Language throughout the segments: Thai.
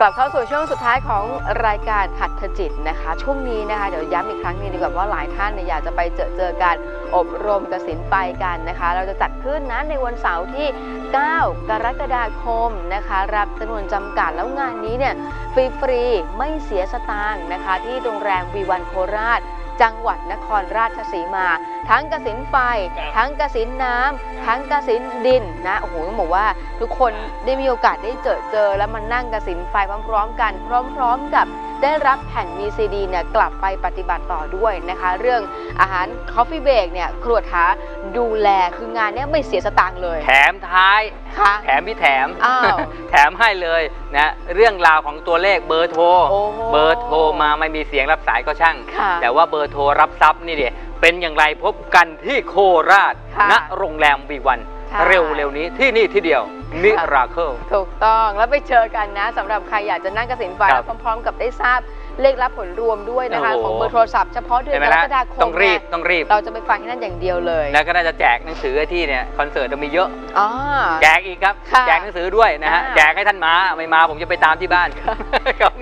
กลับเข้าสู่ช่วงสุดท้ายของรายการหัตถจิตนะคะ ช่วงนี้นะคะเดี๋ยวย้ำอีกครั้งนึงดีกว่าว่าหลายท่านเนี่ยอยากจะไปเจอเจอการอบรมกสินไปกันนะคะ เราจะจัดขึ้นนะในวันเสาร์ที่ 9 กรกฎาคมนะคะ รับจำนวนจำกัดแล้วงานนี้เนี่ยฟรีๆไม่เสียสตางค์นะคะ ที่โรงแรมวีวันโคราช จังหวัดนครราชสีมา ทั้งกสินไฟ ทั้งกสินน้ำทั้งกสินดินนะโอ้โหต้องบอกว่าทุกคนได้มีโอกาสได้เจอเจอแล้วมานั่งกสินไฟพร้อม ๆ กัน พร้อม ๆ กับ ได้รับแผ่น VCD เนี่ยกลับไปปฏิบัติต่อด้วยนะคะ เรื่องอาหาร Coffee Break เนี่ยครัวท้าดูแลคืองานเนี้ยไม่เสียสตางค์เลยแถมท้ายค่ะ แถมพี่แถมอ้าวแถมให้เลยนะเรื่องราวของตัวเลขเบอร์โทรโอ้โหเบอร์โทรมาไม่มีเสียงรับสายก็ช่าง ค่ะแต่ว่าเบอร์โทรรับทรัพย์นี่เดียเป็นอย่างไรพบกันที่โคราชค่ะ ณโรงแรมวีวัน ใช่เร็วเร็วๆนี้ที่นี่ที่เดียวมิราเคิล ถูกต้องแล้วไปเจอกันนะสำหรับใครอยากจะนั่งกสินไฟครับ แล้วพร้อม ๆ กับได้ทราบ เลขรับผลรวมด้วยนะคะ โอ้โห ของเบอร์โทรศัพท์เฉพาะเดือนเห็นไหมกรล่ะกฎาคมต้องรีบเนี่ยต้องรีบ เราจะไปฟังที่นั่นอย่างเดียวเลยแล้วก็น่าจะแจกหนังสือที่เนี่ยคอนเสิร์ตจะมีเยอะ อ๋อ แจกอีกครับ ค่ะแจกหนังสือด้วยนะฮะ อ่า แจกให้ท่านมาไม่มาผมจะไปตามที่บ้านครับ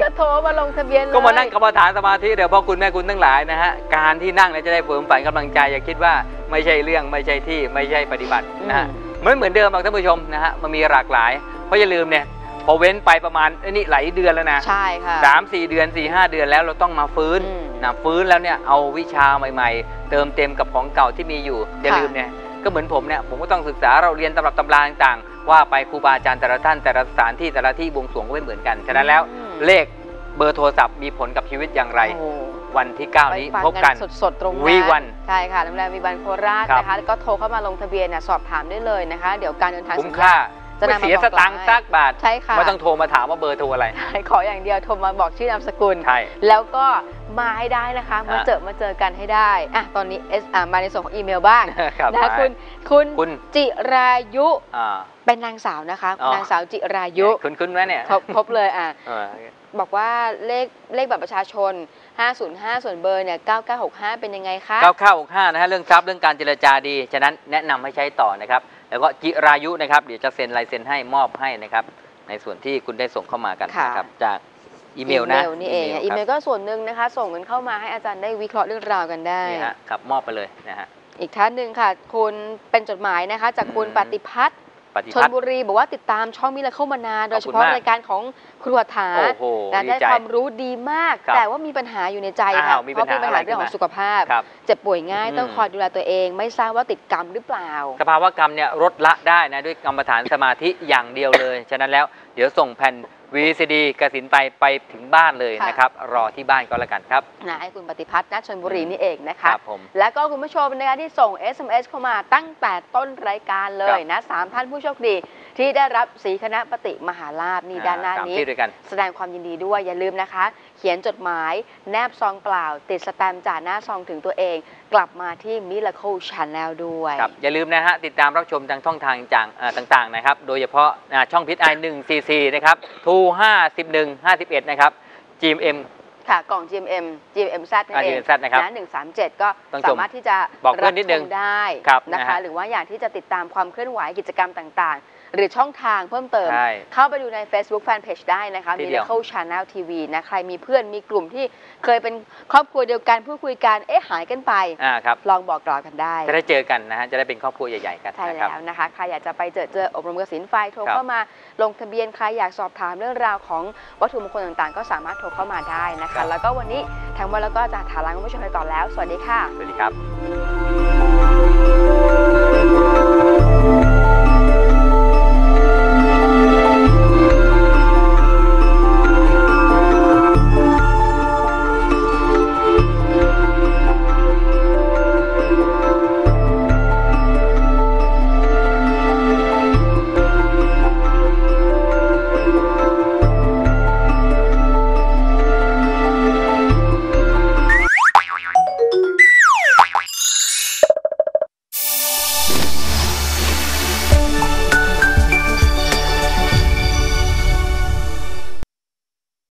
ก็โทรมาลงทะเบียนเลย ก็มานั่งกรรมฐานสมาธิเดี๋ยวพ่อคุณแม่คุณทั้งหลายนะฮะ การที่นั่งเนี่ยจะได้เฟิมฝันกำลังใจอย่าคิดว่าไม่ใช่เรื่องไม่ใช่ที่ไม่ใช่ปฏิบัตินะฮะไม่เหมือนเดิมหรอกท่านผู้ชมนะฮะ มันมีหลากหลาย เพราะอย่าลืมเนี่ย พอเว้นไปประมาณเอ้ยนี่หลายเดือนแล้วนะใช่ค่ะ สามสี่เดือนสี่ห้าเดือนแล้วเราต้องมาฟื้นอืมนะฟื้นแล้วเนี่ยเอาวิชาใหม่ ๆ เติมเต็มกับของเก่าที่มีอยู่อย่าลืมเนี่ยก็เหมือนผมเนี่ยผมก็ต้องศึกษาเราเรียนตำรับตำราต่างๆ ว่าไปครูบาอาจารย์แต่ละท่านแต่ละสถานที่แต่ละที่บวงสรวงก็ไม่เหมือนกันฉะนั้นแล้วอืมเลขเบอร์โทรศัพท์มีผลกับชีวิตอย่างไร โอ้โหวันที่9ไปนี้ฟังพบกันสดๆตรงนั้นวีวันใช่ค่ะโรงแรมวีวันโคราชครับ นะคะแล้วก็โทรเข้ามาลงทะเบียนน่ะสอบถามได้เลยนะคะ เดี๋ยวการเดินทางคุ้มสัญญค่า จะไม่นำมาเสียบอกสตางค์ให้สักบาทใช่ค่ะไม่ต้องโทรมาถามว่าเบอร์โทรอะไร ขออย่างเดียวโทรมาบอกชื่อนามสกุล ใช่ แล้วก็มาให้ได้นะคะ มาอะเจอมาเจอกันให้ได้อะตอนนี้เอสอ่ามาในส่วนของอีเมลบ้างครับนะคะไปคุณคุณคุณ จิรายุอ่า เป็นนางสาวนะคะ อ๋อ นางสาวจิรายุคุณคุณไหมเนี่ยครบครบเลยอะ เออ บอกว่าเลขเลขบัตรประชาชน 505 ส่วนเบอร์เนี่ย 9965 เป็นยังไงคะ เก้าเข้าห้านะฮะเรื่องทรัพย์เรื่องการเจรจาดี ฉะนั้นแนะนำให้ใช้ต่อนะครับ แล้วก็จิรายุนะครับเดี๋ยวจะเซ็นลายเซ็นให้มอบให้นะครับ ในส่วนที่คุณได้ส่งเข้ามากันค่ะนะครับจากอีเมลนะนี่เองอะอีเมลครับก็ส่วนหนึ่งนะคะ ส่งกันเข้ามาให้อาจารย์ได้วิเคราะห์เรื่องราวกันได้นี่ฮะครับมอบไปเลยนะฮะอีกท่านหนึ่งค่ะ คุณเป็นจดหมายนะคะ จากคุณอืมปฏิพัฒน์ ปฏิชนพัฒน์ บุรีบอกว่าติดตามช่องมิลเข้ามานานโดยเฉขอบคุณพาะมากรายการของครัวถาโอ้โหนะดีได้ใจความรู้ดีมาก ครับแต่ว่ามีปัญหาอยู่ในใจค่ะอ้าวมีเพปัญราะหาเป็นปัญหาอะไรเรื่องของขึ้นมา สุขภาพ ครับเจ็บป่วยง่ายอืมต้องคอยดูแลตัวเอง ไม่ทราบว่าติดกรรมหรือเปล่า สภาวะกรรมเนี่ยลดละได้นะด้วยกรรมฐานสมาธิอย่างเดียวเลย ฉะนั้นแล้วเดี๋ยวส่งแผ่น VCD กสินไปไปถึงบ้านเลยค่ะ นะครับ รอที่บ้านก็แล้วกันครับ นะให้คุณปฏิพัฒน์ณชนบุรีอืมนี่เองนะครัคะบผม แล้วก็คุณผู้ชมนะคะที่ส่ง SMS เข้ามาตั้งแต่ต้นรายการเลครัยบนะสามท่านผู้โชคดี ที่ได้รับสีคณะปฏิมหาลาภนี่ด้านหน้าอ่สมนี้ ที่ด้วยกัน แสดงความยินดีด้วยอย่าลืมนะคะเขียนจดหมาย แนบซองเปล่า ติดสแตมป์จ่าหน้าซองถึงตัวเอง กลับมาที่ Miracle Channel ด้วย ครับอย่าลืมนะฮะติดตามรับชมทางช่องทางจางเอ่อต่างๆนะครับ โดยเฉพาะอ่าช่องพิษไอหนึ่งซีซีนะครับทูห้าสิบหนึ่งห้าสิบเอ็ดนะครับ GMM ค่ะ กล่อง GMM GMMZ นั่นอ่าเอง GMMZ นะครับหนึ่งสามเจ็ดก็ต้องชมสามารถที่จะบอกเพื่อนนิดนึงชมได้ครับนะนะคะฮะหรือว่าอยากที่จะติดตามความเคลื่อนไหวกิจกรรมต่าง ๆ หรือช่องทางเพิ่มเติม ใช่เข้าไปดูใน Facebook Fanpage ได้นะคะ ทีเดียว Miracle Channel TV นะ ใครมีเพื่อนมีกลุ่มที่เคยเป็นครอบครัวเดียวกันพูดคุยกัน เอ๊ะหายกันไป อ่าครับ ลองบอกกล่าวกันได้ จะได้เจอกันนะฮะ จะได้เป็นครอบครัวใหญ่ๆกันใช่นะครับ แล้วนะคะ ใครอยากจะไปเจอเจออบรมกสินไฟโทรครับเข้ามาลงทะเบียน ใครอยากสอบถามเรื่องราวของวัตถุมงคลต่างๆ ก็สามารถโทรเข้ามาได้นะครัคะ บ แล้วก็วันนี้ทางวันแล้วก็จะถาลางคุณผู้ชมไปก่อนแล้ว สวัสดีค่ะ สวัสดีครับ